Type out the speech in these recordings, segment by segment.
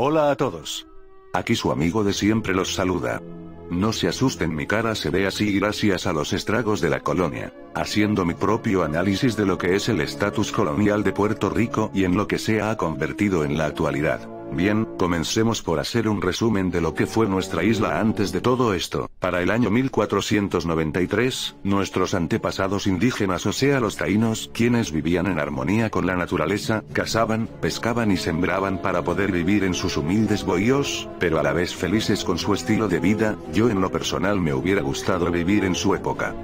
Hola a todos. Aquí su amigo de siempre los saluda. No se asusten, mi cara se ve así gracias a los estragos de la colonia, haciendo mi propio análisis de lo que es el estatus colonial de Puerto Rico y en lo que se ha convertido en la actualidad. Bien, comencemos por hacer un resumen de lo que fue nuestra isla antes de todo esto. Para el año 1493, nuestros antepasados indígenas o sea los taínos, quienes vivían en armonía con la naturaleza, cazaban, pescaban y sembraban para poder vivir en sus humildes bohíos, pero a la vez felices con su estilo de vida, yo en lo personal me hubiera gustado vivir en su época.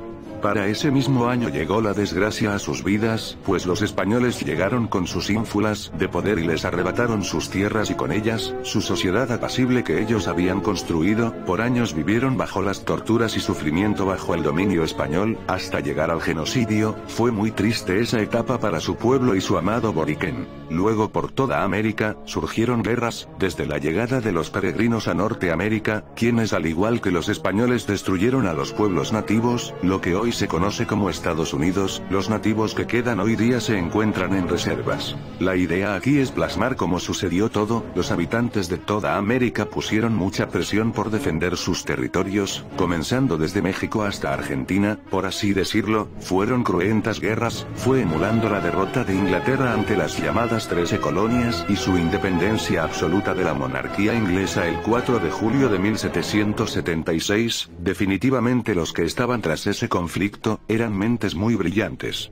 Para ese mismo año llegó la desgracia a sus vidas, pues los españoles llegaron con sus ínfulas de poder y les arrebataron sus tierras y con ellas, su sociedad apacible que ellos habían construido, por años vivieron bajo las torturas y sufrimiento bajo el dominio español, hasta llegar al genocidio, fue muy triste esa etapa para su pueblo y su amado Boriquén. Luego por toda América, surgieron guerras, desde la llegada de los peregrinos a Norteamérica, quienes al igual que los españoles destruyeron a los pueblos nativos, lo que hoy se conoce como Estados Unidos, los nativos que quedan hoy día se encuentran en reservas. La idea aquí es plasmar cómo sucedió todo, los habitantes de toda América pusieron mucha presión por defender sus territorios, comenzando desde México hasta Argentina, por así decirlo, fueron cruentas guerras, fue emulando la derrota de Inglaterra ante las llamadas Trece Colonias y su independencia absoluta de la monarquía inglesa el 4 de julio de 1776, definitivamente los que estaban tras ese conflicto eran mentes muy brillantes.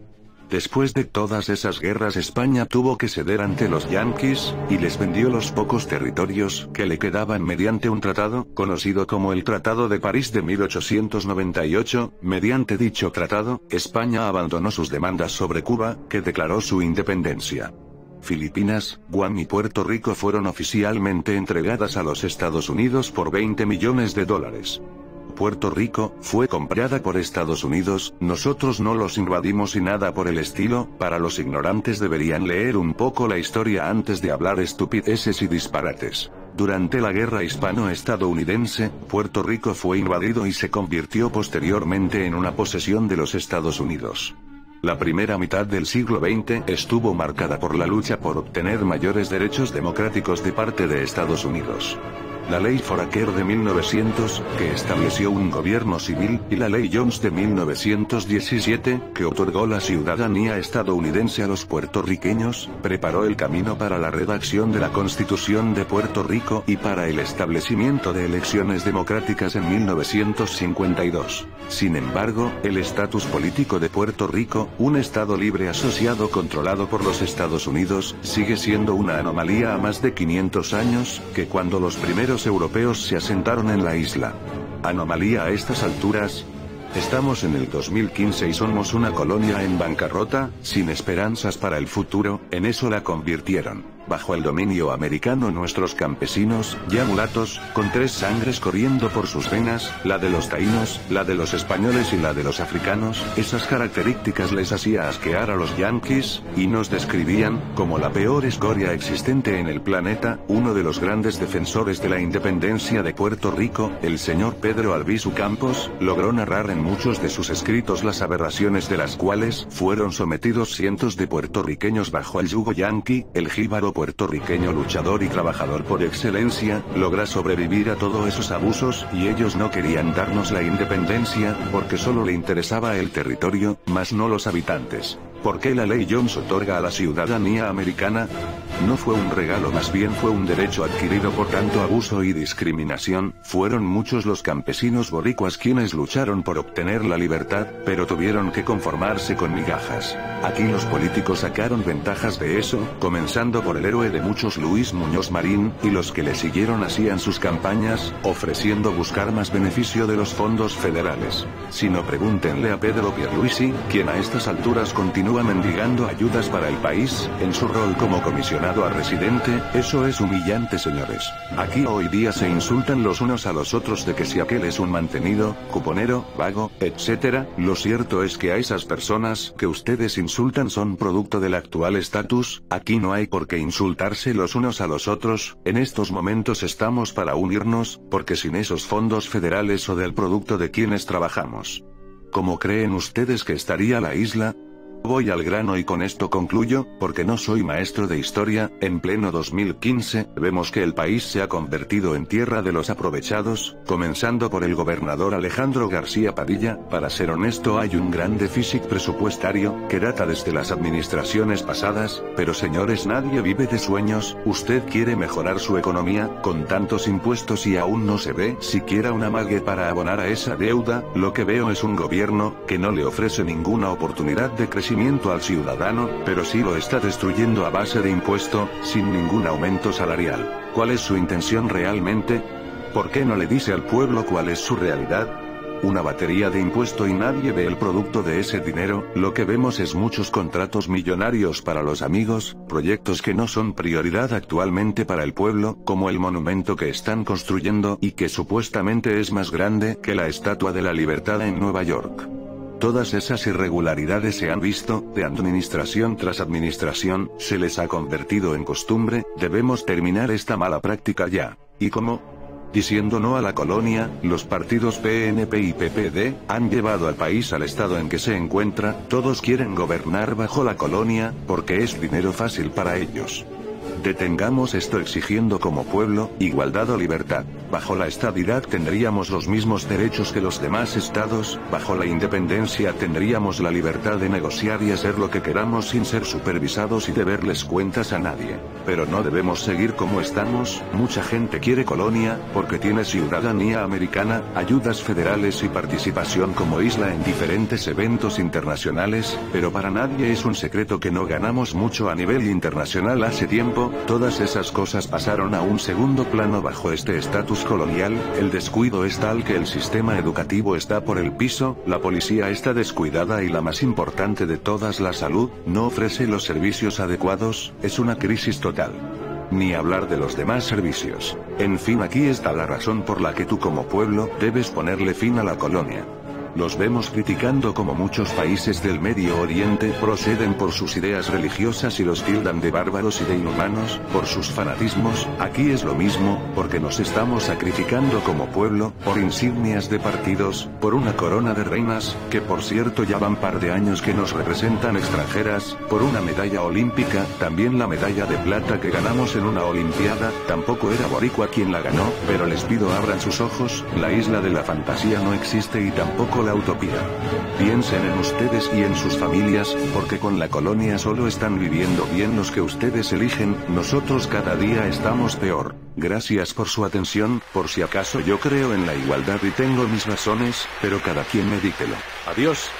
Después de todas esas guerras España tuvo que ceder ante los yanquis, y les vendió los pocos territorios que le quedaban mediante un tratado, conocido como el Tratado de París de 1898, mediante dicho tratado, España abandonó sus demandas sobre Cuba, que declaró su independencia. Filipinas, Guam y Puerto Rico fueron oficialmente entregadas a los Estados Unidos por 20 millones de dólares. Puerto Rico, fue comprada por Estados Unidos, nosotros no los invadimos y nada por el estilo, para los ignorantes deberían leer un poco la historia antes de hablar estupideces y disparates. Durante la guerra hispano-estadounidense, Puerto Rico fue invadido y se convirtió posteriormente en una posesión de los Estados Unidos. La primera mitad del siglo XX estuvo marcada por la lucha por obtener mayores derechos democráticos de parte de Estados Unidos la ley Foraker de 1900, que estableció un gobierno civil, y la ley Jones de 1917, que otorgó la ciudadanía estadounidense a los puertorriqueños, preparó el camino para la redacción de la Constitución de Puerto Rico y para el establecimiento de elecciones democráticas en 1952. Sin embargo, el estatus político de Puerto Rico, un estado libre asociado controlado por los Estados Unidos, sigue siendo una anomalía a más de 500 años, que cuando los primeros europeos se asentaron en la isla. Anomalía a estas alturas, Estamos en el 2015 y somos una colonia en bancarrota, sin esperanzas para el futuro, en eso la convirtieron. Bajo el dominio americano nuestros campesinos, ya mulatos, con tres sangres corriendo por sus venas, la de los taínos, la de los españoles y la de los africanos, esas características les hacía asquear a los yanquis, y nos describían, como la peor escoria existente en el planeta, uno de los grandes defensores de la independencia de Puerto Rico, el señor Pedro Albizu Campos, logró narrar en muchos de sus escritos las aberraciones de las cuales fueron sometidos cientos de puertorriqueños bajo el yugo yanqui, el jíbaro puertorriqueño luchador y trabajador por excelencia, logra sobrevivir a todos esos abusos, y ellos no querían darnos la independencia, porque solo le interesaba el territorio, más no los habitantes. ¿Por qué la ley Jones otorga a la ciudadanía americana? No fue un regalo, más bien fue un derecho adquirido por tanto abuso y discriminación, fueron muchos los campesinos boricuas quienes lucharon por obtener la libertad, pero tuvieron que conformarse con migajas. Aquí los políticos sacaron ventajas de eso, comenzando por el héroe de muchos Luis Muñoz Marín, y los que le siguieron hacían sus campañas, ofreciendo buscar más beneficio de los fondos federales. Si no pregúntenle a Pedro Pierluisi, quien a estas alturas continúa mendigando ayudas para el país, en su rol como comisionado a residente, eso es humillante señores. Aquí hoy día se insultan los unos a los otros de que si aquel es un mantenido, cuponero, vago, etc., lo cierto es que a esas personas que ustedes insultan son producto del actual estatus, aquí no hay por qué insultarse los unos a los otros, en estos momentos estamos para unirnos, porque sin esos fondos federales o del producto de quienes trabajamos. ¿Cómo creen ustedes que estaría la isla? Voy al grano y con esto concluyo, porque no soy maestro de historia, en pleno 2015, vemos que el país se ha convertido en tierra de los aprovechados, comenzando por el gobernador Alejandro García Padilla, para ser honesto hay un gran déficit presupuestario, que data desde las administraciones pasadas, pero señores nadie vive de sueños, usted quiere mejorar su economía, con tantos impuestos y aún no se ve siquiera una mague para abonar a esa deuda, lo que veo es un gobierno, que no le ofrece ninguna oportunidad de crecimiento al ciudadano, pero sí lo está destruyendo a base de impuesto, sin ningún aumento salarial. ¿Cuál es su intención realmente? ¿Por qué no le dice al pueblo cuál es su realidad? una batería de impuesto y nadie ve el producto de ese dinero, lo que vemos es muchos contratos millonarios para los amigos, proyectos que no son prioridad actualmente para el pueblo, como el monumento que están construyendo y que supuestamente es más grande que la Estatua de la Libertad en Nueva York. Todas esas irregularidades se han visto, de administración tras administración, se les ha convertido en costumbre, debemos terminar esta mala práctica ya. ¿Y cómo? Diciendo no a la colonia, los partidos PNP y PPD, han llevado al país al estado en que se encuentra, todos quieren gobernar bajo la colonia, porque es dinero fácil para ellos. Detengamos esto exigiendo como pueblo, igualdad o libertad. Bajo la estabilidad tendríamos los mismos derechos que los demás estados, bajo la independencia tendríamos la libertad de negociar y hacer lo que queramos sin ser supervisados y deberles cuentas a nadie. Pero no debemos seguir como estamos, mucha gente quiere colonia, porque tiene ciudadanía americana, ayudas federales y participación como isla en diferentes eventos internacionales, pero para nadie es un secreto que no ganamos mucho a nivel internacional hace tiempo, todas esas cosas pasaron a un segundo plano bajo este estatus colonial, el descuido es tal que el sistema educativo está por el piso, la policía está descuidada y la más importante de todas la salud, no ofrece los servicios adecuados, es una crisis total. Ni hablar de los demás servicios. En fin aquí está la razón por la que tú como pueblo debes ponerle fin a la colonia. Los vemos criticando como muchos países del Medio Oriente proceden por sus ideas religiosas y los tildan de bárbaros y de inhumanos, por sus fanatismos, aquí es lo mismo, porque nos estamos sacrificando como pueblo, por insignias de partidos, por una corona de reinas, que por cierto ya van par de años que nos representan extranjeras, por una medalla olímpica, también la medalla de plata que ganamos en una olimpiada, tampoco era boricua quien la ganó, pero les pido abran sus ojos, la isla de la fantasía no existe y tampoco la utopía. Piensen en ustedes y en sus familias, porque con la colonia solo están viviendo bien los que ustedes eligen, nosotros cada día estamos peor. Gracias por su atención, por si acaso yo creo en la igualdad y tengo mis razones, pero cada quien medítelo. Adiós.